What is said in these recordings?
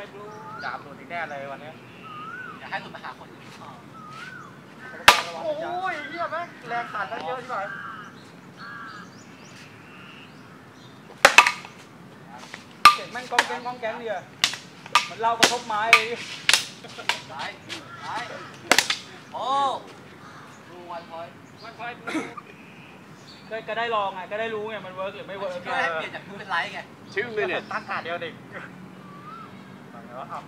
ามหลุดอีกแน่เลยวันนี้อยากให้หลุดมาหาคนอื่นอ๋อโอ้ยเหี้ยแม่งแรงขาดตั้งเยอะใช่ไหมเก่งแม่งก้องแก๊งก้องแก๊งเนี่ยมันเล่ากระทบไม้ซ้ายซ้ายโอ้ดูวันพอยวันพอยก็ก็ได้ลองไงก็ได้รู้ไงมันเวิร์กหรือไม่เวิร์กก็ให้เปลี่ยนจากมือเป็นไลท์ไง Two minutes. ตั้งขาเดียวดิฟัง แล้วเอา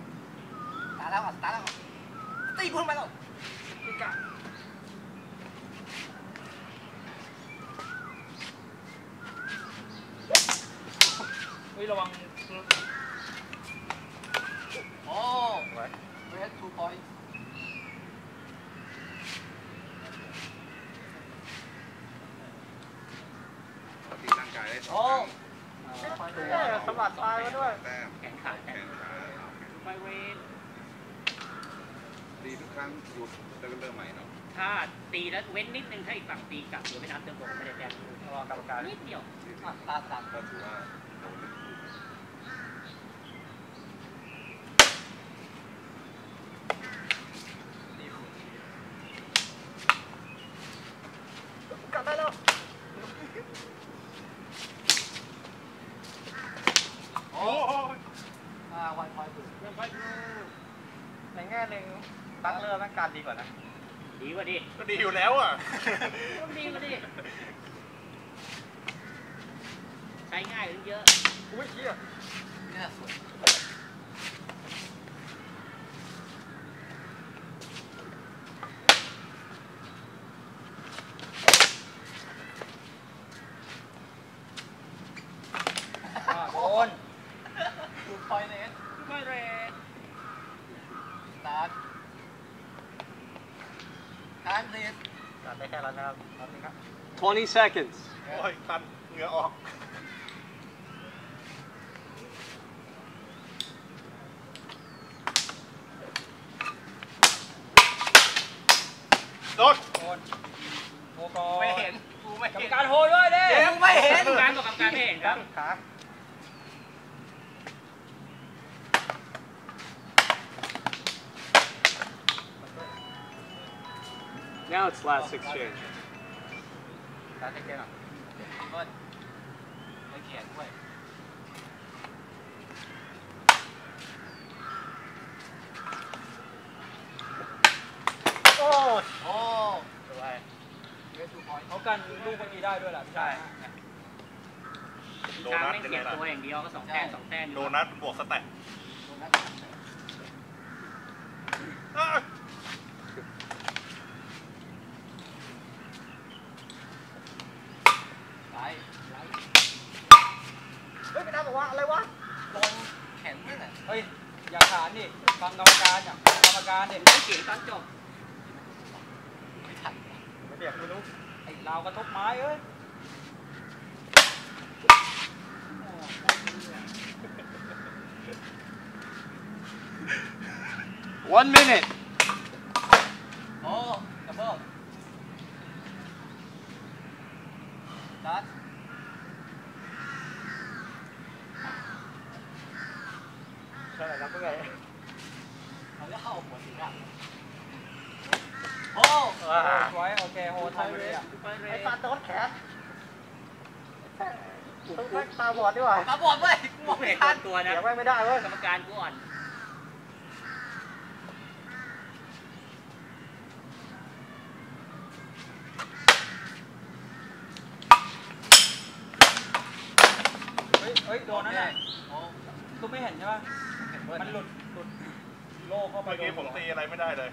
ตาแล้วอะตาแล้วอะตีกูทำไมล่ะพี่กะเฮ้ยระวังโอ้ไว้เวสทูพอยต์ตีร่างกายได้สอโอ้งครั้งเอ้ยสะบัดตายมาด้วย แต้ม แขนขาแข แข น นขา ไปเวน ตีทุก ครั้งหยุดแล้วก็เริ่มใหม่เนาะถ้าตีแล้วเว้นนิดนึงถ้าอีกฝั่งตีกลับหรือไม่นับเติมโบไม่ได้แต้มระวังกรรมการนิดเดียวอะตาสามก็ถือว่าโดนเป็นคู่ กลับได้แล้ว โอ้อ่าวันพอยต์ถูก เริ่มพอยดู ในแง่ หนึ่งบัตเลอร์แม่งการดีกว่านะ ดีกว่าดิก็ดีอยู่แล้วอะต้องดีกว่าดิ ใช้ง่ายขึ้นเยอะ อุ้ยเชี่ยเนี่ยสวย อ่าโดน ทูพอยต์เนส ไม่เรน สตาร์ททานเพลสการได้แค่นั้นนะครับแป๊บนึงครับ 20 seconds. โอ้ยตันเหงื่อออก โดนโดนโอ้ก่อนไม่เห็น กูไม่กรรมเห็น การโหด้วยดิกูไม่เห็น การบอกกับการไม่เห็นครับ Now it's last exchange. การเทเกนอะเบิ้ลไม่เขียนด้วยโอ้โอ้สวยเวสทูพอยต์เขากันลูกเมื่อกี้ได้ด้วยแหละพี่ชายกลางไม่เขียนตัวอย่างเดียวก็สองแต้มสองแต้มโดนัทบวกสแต็ก โดนัทไลท์ไลท์ เฮ้ยไม่ได้บอก ว่าอะไรวะโดนแขนด้วยน่ะเฮ้ย อย่าขานดิฟังกรรมการอย่าฟังกรรมการเด็ต้องเขียนตอนจบ ไม่ทันไม่เบียกไม่รู้ ไอ้ลาวกระทบไม้เอ้ย One minute. โอ้ดับเบิ้ลดัด ใช่แล้วเพื่อน เราจะเข้าหัวสีอะโอ้ไว้โอเคโหทำไปเลยอะไปเรไอ้นตาโดนแขนต้องแม่งตาบอดดีกว่าตาบอดเว้ยกูมองไม่ไม่เห็นทันตัวนะเดี๋ยวแม่งไม่ได้เว้ยกรรมการกูอ่อนเฮ้ยเฮ้ยโดนนั่นแหละโอ้กูไม่เห็นใช่ป่ะเห็นเบิ้ลมันหลุดหลุด โลเข้าไปเมื่อกี้ผมตีอะไรไม่ได้เลย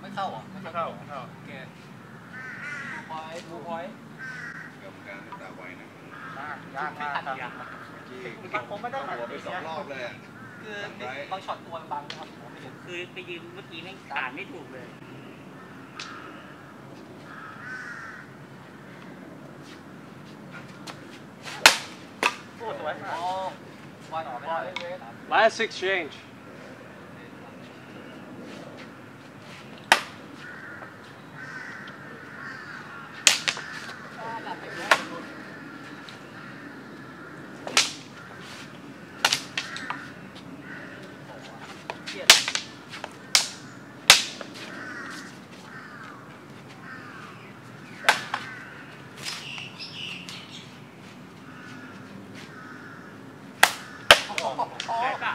ไม่เข้าเหรอะไม่เข้าไม่เข้าโอเคพอยดูพอยต์กรรมการตาไวนะยากยากมากครับเมื่อกี้ผมไม่ได้หัวไปสองรอบเลยอะคือบางช็อตตัวมันบังนะครับผมไม่เห็นคือไปยืนเมื่อกี้ไม่อ่านไม่ถูกเลยโอ้สวยโอ้บอลออกไม่ได้เลย Last exchange. แพ้ก็